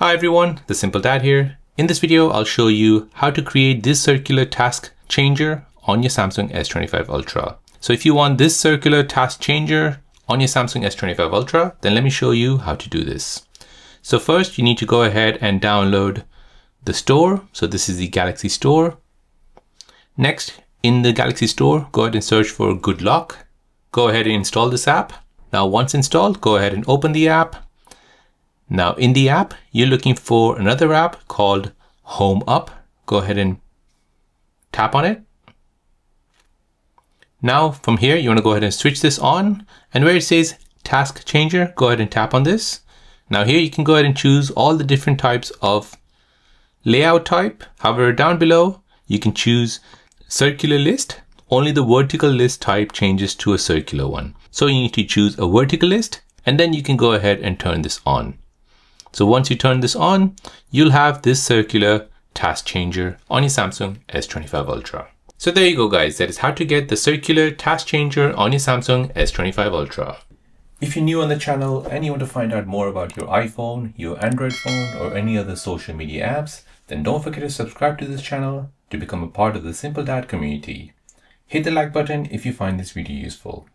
Hi everyone, The Simple Dad here. In this video, I'll show you how to create this circular task changer on your Samsung S25 Ultra. So if you want this circular task changer on your Samsung S25 Ultra, then let me show you how to do this. So first you need to go ahead and download the store. So this is the Galaxy Store. Next, in the Galaxy Store, go ahead and search for Good Lock. Go ahead and install this app. Now once installed, go ahead and open the app. Now in the app, you're looking for another app called Home Up. Go ahead and tap on it. Now from here, you want to go ahead and switch this on and where it says task changer, go ahead and tap on this. Now here you can go ahead and choose all the different types of layout type. However, down below, you can choose circular list. Only the vertical list type changes to a circular one. So you need to choose a vertical list and then you can go ahead and turn this on. So once you turn this on, you'll have this circular task changer on your Samsung S25 Ultra. So there you go guys, that is how to get the circular task changer on your Samsung S25 Ultra. If you're new on the channel and you want to find out more about your iPhone, your Android phone or any other social media apps, then don't forget to subscribe to this channel to become a part of the Simple Dad community. Hit the like button if you find this video useful.